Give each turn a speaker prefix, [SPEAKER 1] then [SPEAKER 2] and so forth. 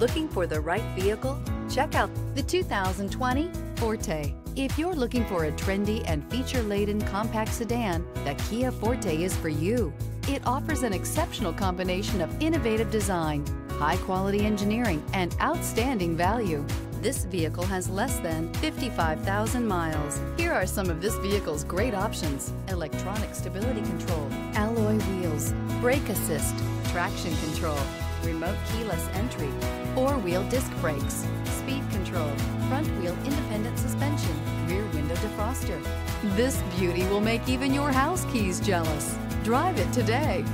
[SPEAKER 1] Looking for the right vehicle? Check out
[SPEAKER 2] The 2020 Forte. If you're looking for a trendy and feature-laden compact sedan, the Kia Forte is for you. It offers an exceptional combination of innovative design, high-quality engineering, and outstanding value. This vehicle has less than 55,000 miles. Here are some of this vehicle's great options. Electronic stability control, alloy wheels, brake assist, traction control, remote keyless entry, four-wheel disc brakes, speed control, front wheel independent suspension, rear window defroster. This beauty will make even your house keys jealous. Drive it today.